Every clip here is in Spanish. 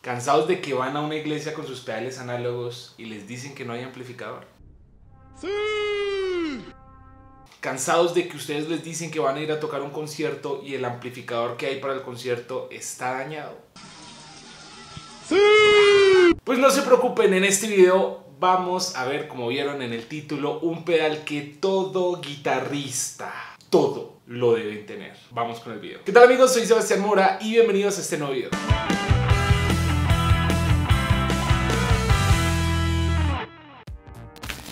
¿Cansados de que van a una iglesia con sus pedales análogos y les dicen que no hay amplificador? ¡Sí! ¿Cansados de que ustedes les dicen que van a ir a tocar un concierto y el amplificador que hay para el concierto está dañado? ¡Sí! Pues no se preocupen, en este video vamos a ver, como vieron en el título, un pedal que todo guitarrista, todo lo deben tener. Vamos con el video. ¿Qué tal amigos? Soy Sebastián Mora y bienvenidos a este nuevo video.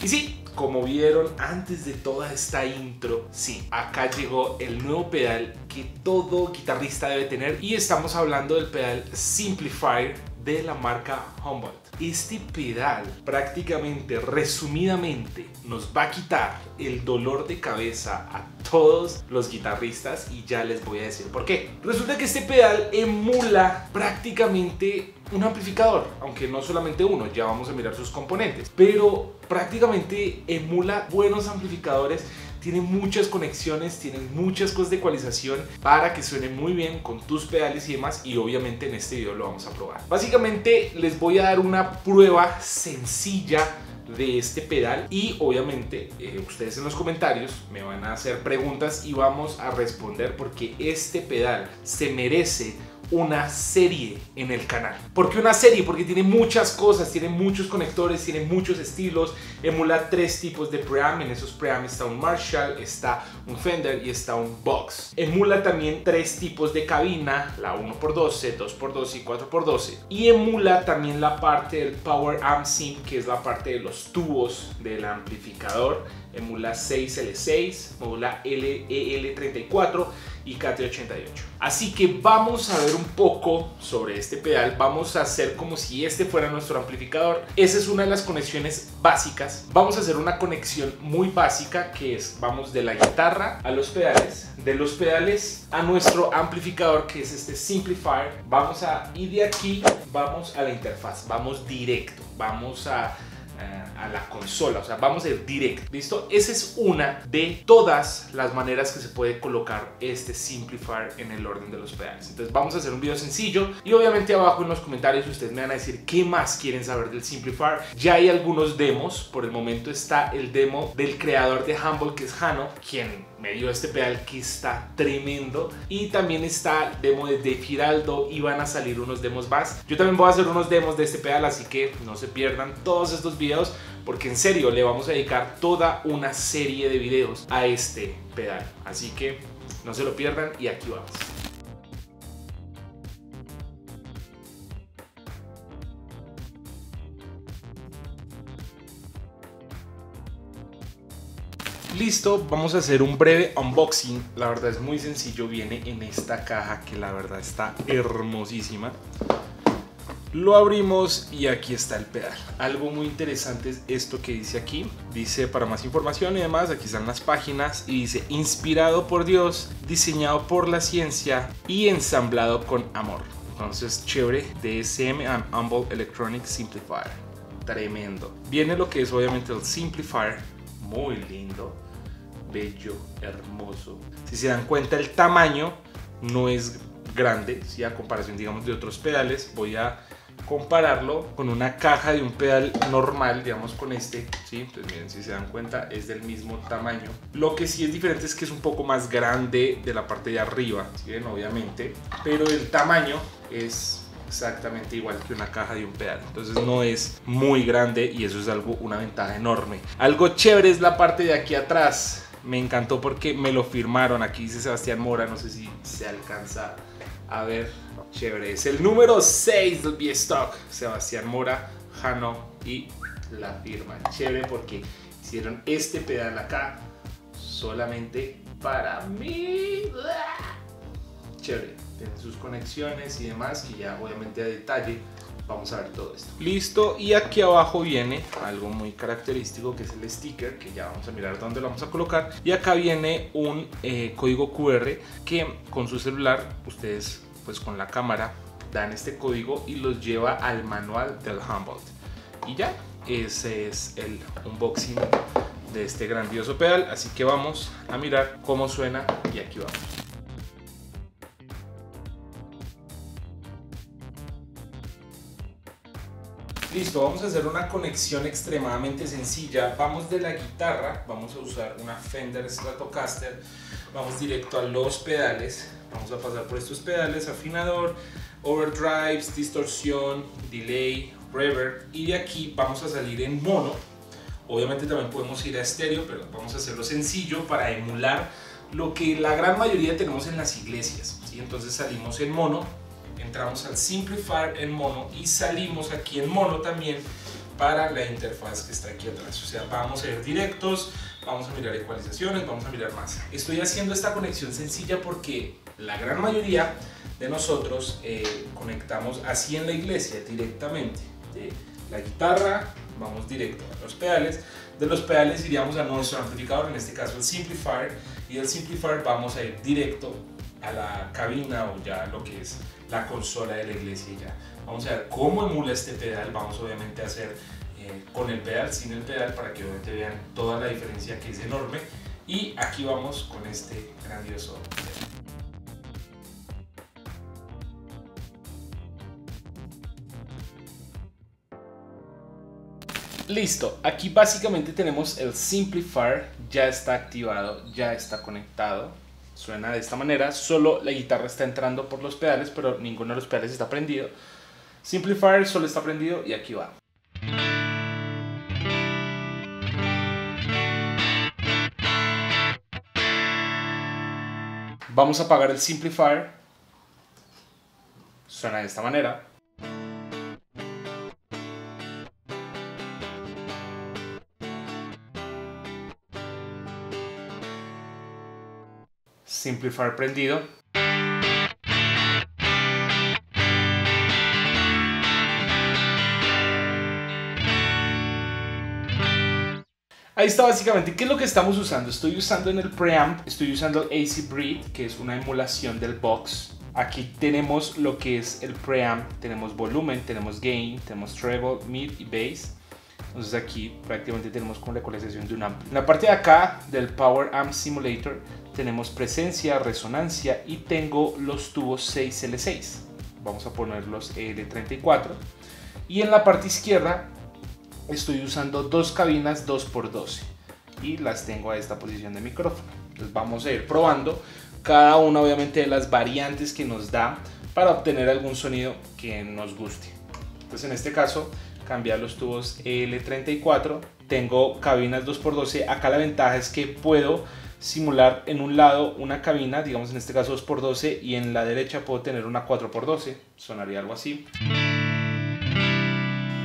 Y sí, como vieron antes de toda esta intro, sí, acá llegó el nuevo pedal que todo guitarrista debe tener. Y estamos hablando del pedal Simplifier de la marca Humboldt. Este pedal prácticamente, resumidamente, nos va a quitar el dolor de cabeza a todos los guitarristas y ya les voy a decir por qué. Resulta que este pedal emula prácticamente un amplificador, aunque no solamente uno, ya vamos a mirar sus componentes, pero prácticamente emula buenos amplificadores tiene muchas conexiones, tiene muchas cosas de ecualización para que suene muy bien con tus pedales y demás y obviamente en este video lo vamos a probar. Básicamente les voy a dar una prueba sencilla de este pedal y obviamente eh, ustedes en los comentarios me van a hacer preguntas y vamos a responder porque este pedal se merece una serie en el canal. ¿Por qué una serie? Porque tiene muchas cosas, tiene muchos conectores, tiene muchos estilos, emula tres tipos de preamp, en esos preamp está un Marshall, está un Fender y está un Box. Emula también tres tipos de cabina, la 1x12, 2x12 y 4x12. Y emula también la parte del Power Amp Sim, que es la parte de los tubos del amplificador. Emula 6L6, emula LEL34 y KT88. Así que vamos a ver un poco sobre este pedal, vamos a hacer como si este fuera nuestro amplificador. Esa es una de las conexiones básicas. Vamos a hacer una conexión muy básica que es, vamos de la guitarra a los pedales, de los pedales a nuestro amplificador que es este Simplifier. Vamos a ir de aquí, vamos a la interfaz, vamos directo, vamos a a la consola, o sea, vamos a ir directo, ¿listo? Esa es una de todas las maneras que se puede colocar este Simplifier en el orden de los pedales. Entonces vamos a hacer un video sencillo y obviamente abajo en los comentarios ustedes me van a decir qué más quieren saber del Simplifier. Ya hay algunos demos, por el momento está el demo del creador de Humble que es Hano, quien me dio este pedal que está tremendo y también está demo de Giraldo y van a salir unos demos más. Yo también voy a hacer unos demos de este pedal, así que no se pierdan todos estos videos porque en serio le vamos a dedicar toda una serie de videos a este pedal. Así que no se lo pierdan y aquí vamos. Listo, vamos a hacer un breve unboxing. La verdad es muy sencillo, viene en esta caja que la verdad está hermosísima. Lo abrimos y aquí está el pedal. Algo muy interesante es esto que dice aquí. Dice para más información y demás, aquí están las páginas y dice inspirado por Dios, diseñado por la ciencia y ensamblado con amor. Entonces, chévere, DSM and Humble Electronic Simplifier. Tremendo. Viene lo que es obviamente el Simplifier, muy lindo, bello, hermoso. Si se dan cuenta el tamaño no es grande, si a comparación digamos de otros pedales, voy a compararlo con una caja de un pedal normal, digamos con este, ¿sí? Entonces miren, si se dan cuenta es del mismo tamaño. Lo que sí es diferente es que es un poco más grande de la parte de arriba, ¿sí? Obviamente, pero el tamaño es exactamente igual que una caja de un pedal. Entonces no es muy grande y eso es algo, una ventaja enorme. Algo chévere es la parte de aquí atrás. Me encantó porque me lo firmaron. Aquí dice Sebastián Mora, no sé si se alcanza a ver Chévere, es el número 6 del B-Stock. Sebastián Mora, Jano y la firma. Chévere porque hicieron este pedal acá solamente para mí. Chévere, tiene sus conexiones y demás que ya obviamente a detalle vamos a ver todo esto. Listo, y aquí abajo viene algo muy característico que es el sticker, que ya vamos a mirar dónde lo vamos a colocar. Y acá viene un eh, código QR que con su celular ustedes pues con la cámara dan este código y los lleva al manual del Humboldt. Y ya, ese es el unboxing de este grandioso pedal. Así que vamos a mirar cómo suena y aquí vamos. Listo, vamos a hacer una conexión extremadamente sencilla. Vamos de la guitarra, vamos a usar una Fender Stratocaster, vamos directo a los pedales, vamos a pasar por estos pedales, afinador, overdrives, distorsión, delay, reverb y de aquí vamos a salir en mono. Obviamente también podemos ir a estéreo, pero vamos a hacerlo sencillo para emular lo que la gran mayoría tenemos en las iglesias. ¿sí? Entonces salimos en mono, entramos al Simplifier en mono y salimos aquí en mono también para la interfaz que está aquí atrás. O sea, vamos a ir directos, vamos a mirar ecualizaciones, vamos a mirar más. Estoy haciendo esta conexión sencilla porque la gran mayoría de nosotros eh, conectamos así en la iglesia directamente. La guitarra, vamos directo a los pedales. De los pedales iríamos a nuestro amplificador, en este caso el Simplifier, y del Simplifier vamos a ir directo a la cabina o ya lo que es la consola de la iglesia ya. Vamos a ver cómo emula este pedal, vamos obviamente a hacer eh, con el pedal, sin el pedal, para que obviamente vean toda la diferencia que es enorme. Y aquí vamos con este grandioso pedal. Listo, aquí básicamente tenemos el Simplifier, ya está activado, ya está conectado. Suena de esta manera, solo la guitarra está entrando por los pedales, pero ninguno de los pedales está prendido. Simplifier solo está prendido y aquí va. Vamos a apagar el Simplifier. Suena de esta manera. Simplifier prendido. Ahí está básicamente, ¿qué es lo que estamos usando? Estoy usando en el preamp, estoy usando AC Breed, que es una emulación del box. Aquí tenemos lo que es el preamp, tenemos volumen, tenemos gain, tenemos treble, mid y bass. Entonces aquí prácticamente tenemos con la ecualización de un amp. En la parte de acá del Power Amp Simulator tenemos presencia, resonancia y tengo los tubos 6L6. Vamos a ponerlos L34. Y en la parte izquierda estoy usando dos cabinas 2x12 y las tengo a esta posición de micrófono. Entonces vamos a ir probando cada una obviamente de las variantes que nos da para obtener algún sonido que nos guste. Entonces en este caso cambiar los tubos L34, tengo cabinas 2x12, acá la ventaja es que puedo simular en un lado una cabina, digamos en este caso 2x12, y en la derecha puedo tener una 4x12, sonaría algo así.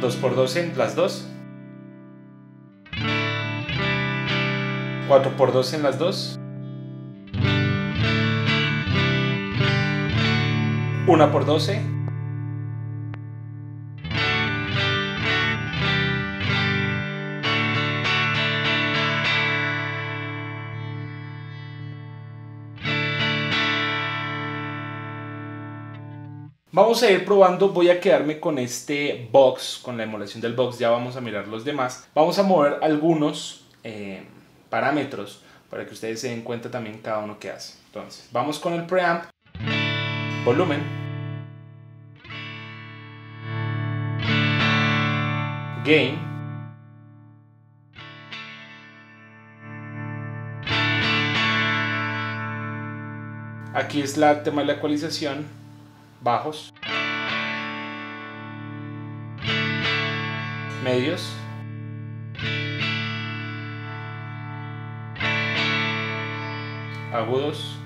2x12 en las dos. 4x12 en las dos. 1x12. Vamos a ir probando, voy a quedarme con este box, con la emulación del box, ya vamos a mirar los demás. Vamos a mover algunos eh, parámetros para que ustedes se den cuenta también cada uno que hace. Entonces, vamos con el preamp, volumen, gain, aquí es la tema de la ecualización, bajos, medios, agudos,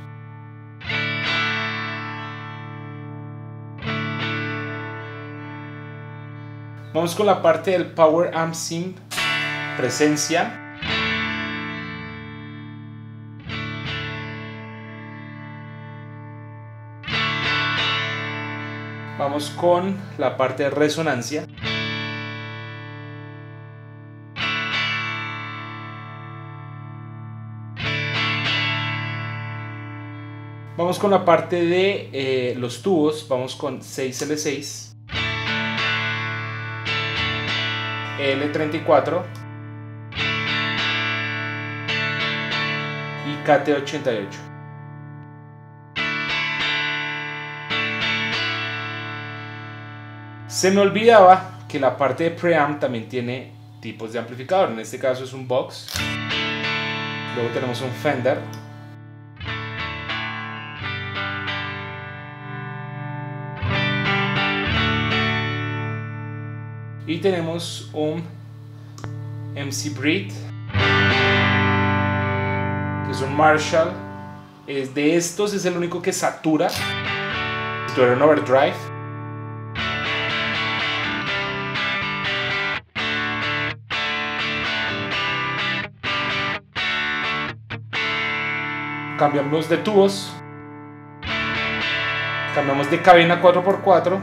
Vamos con la parte del Power Amp Sim presencia. Vamos con la parte de resonancia. Vamos con la parte de eh, los tubos, vamos con 6L6, L34 y KT88. Se me olvidaba que la parte de preamp también tiene tipos de amplificador. En este caso es un box. Luego tenemos un Fender. Y tenemos un MC Breed. Que es un Marshall. Es de estos es el único que satura. Esto era un overdrive. Cambiamos de tubos, cambiamos de cabina 4x4,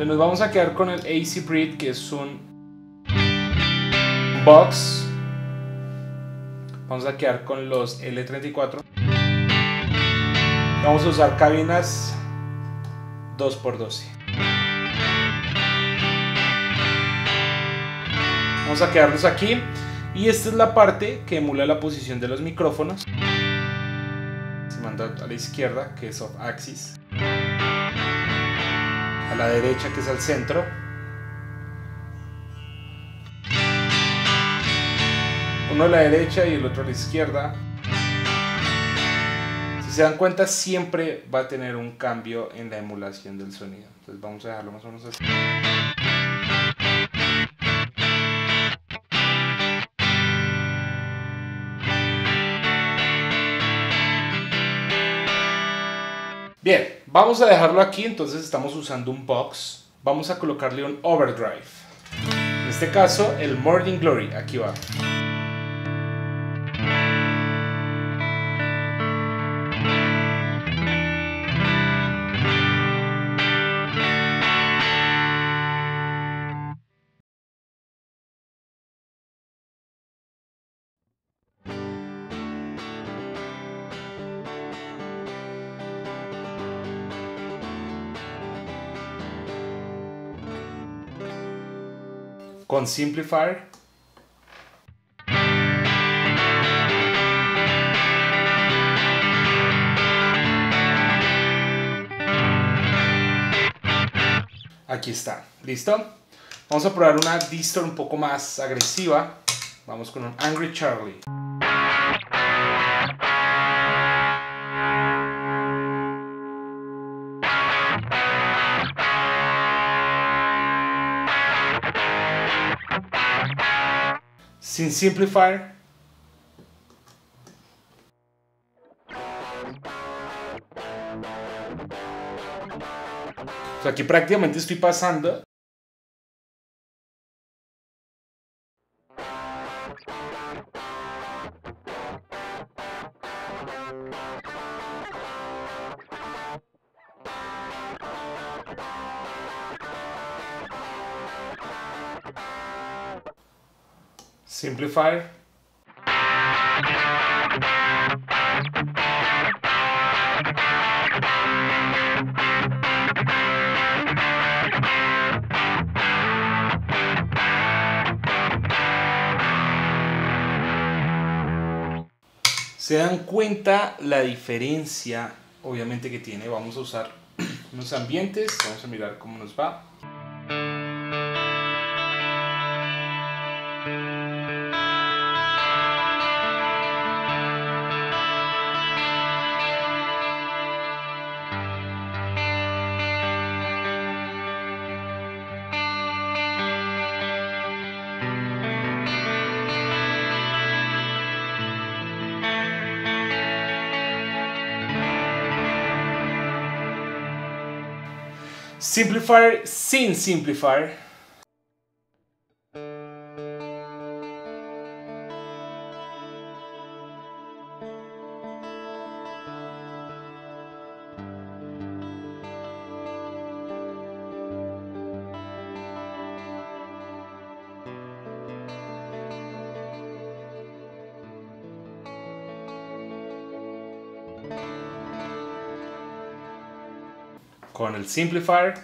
Entonces nos vamos a quedar con el AC Breed que es un box. Vamos a quedar con los L34 Vamos a usar cabinas 2x12. Vamos a quedarnos aquí. Y esta es la parte que emula la posición de los micrófonos. Se manda a la izquierda, que es off axis. A la derecha, que es al centro. Uno a la derecha y el otro a la izquierda. Si se dan cuenta, siempre va a tener un cambio en la emulación del sonido. Entonces vamos a dejarlo más o menos así. Bien, vamos a dejarlo aquí, entonces estamos usando un box. Vamos a colocarle un overdrive. En este caso, el Morning Glory, aquí va. Con Simplifier. Aquí está, ¿listo? Vamos a probar una distor un poco más agresiva. Vamos con un Angry Charlie. Sin simplifier. aquí prácticamente estoy pasando Simplifier. Se dan cuenta la diferencia, obviamente, que tiene. Vamos a usar unos ambientes, vamos a mirar cómo nos va. Simplifier sin simplifier. Con el simplifier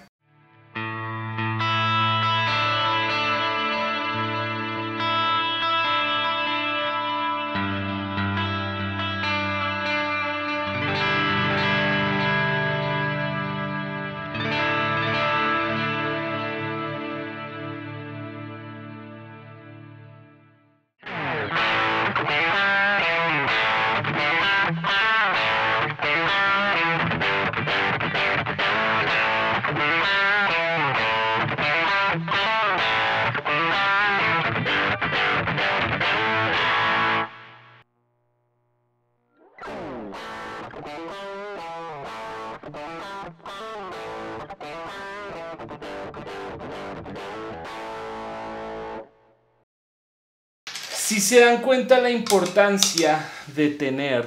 Si se dan cuenta la importancia de tener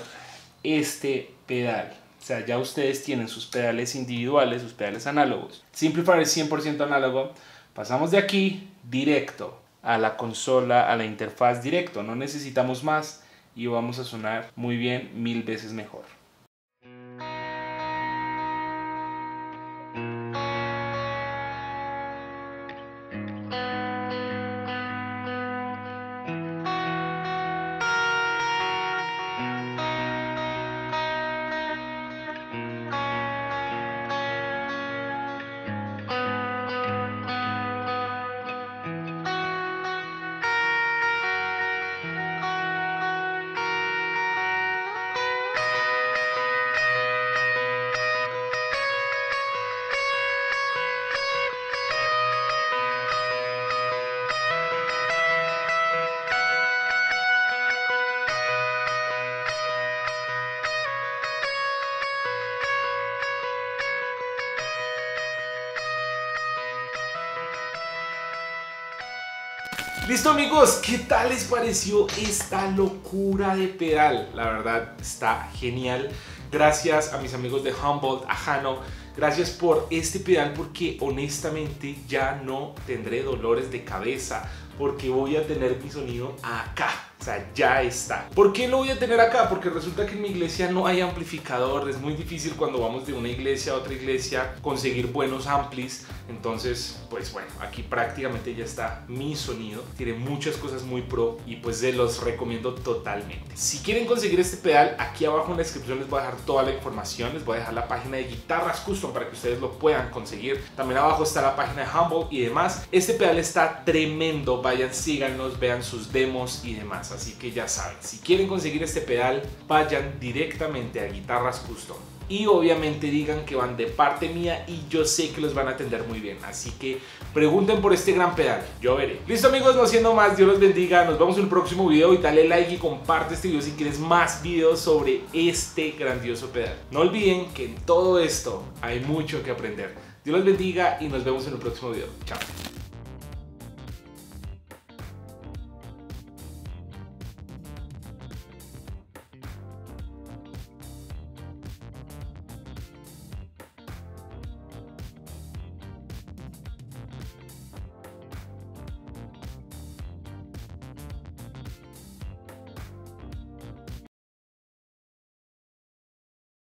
este pedal, o sea, ya ustedes tienen sus pedales individuales, sus pedales análogos. Simplifier es 100% análogo. Pasamos de aquí directo a la consola, a la interfaz directo. No necesitamos más y vamos a sonar muy bien, mil veces mejor. Listo amigos, ¿qué tal les pareció esta locura de pedal? La verdad está genial. Gracias a mis amigos de Humboldt, a Jano, gracias por este pedal porque honestamente ya no tendré dolores de cabeza porque voy a tener mi sonido acá. Ya está. ¿Por qué lo voy a tener acá? Porque resulta que en mi iglesia no hay amplificador. Es muy difícil cuando vamos de una iglesia a otra iglesia conseguir buenos amplis. Entonces, pues bueno, aquí prácticamente ya está mi sonido. Tiene muchas cosas muy pro y pues se los recomiendo totalmente. Si quieren conseguir este pedal, aquí abajo en la descripción les voy a dejar toda la información. Les voy a dejar la página de guitarras custom para que ustedes lo puedan conseguir. También abajo está la página de Humble y demás. Este pedal está tremendo. Vayan, síganos, vean sus demos y demás. Así que ya saben, si quieren conseguir este pedal, vayan directamente a Guitarras Custom. Y obviamente digan que van de parte mía y yo sé que los van a atender muy bien. Así que pregunten por este gran pedal, yo veré. Listo amigos, no siendo más, Dios los bendiga. Nos vemos en el próximo video y dale like y comparte este video si quieres más videos sobre este grandioso pedal. No olviden que en todo esto hay mucho que aprender. Dios los bendiga y nos vemos en el próximo video. Chao.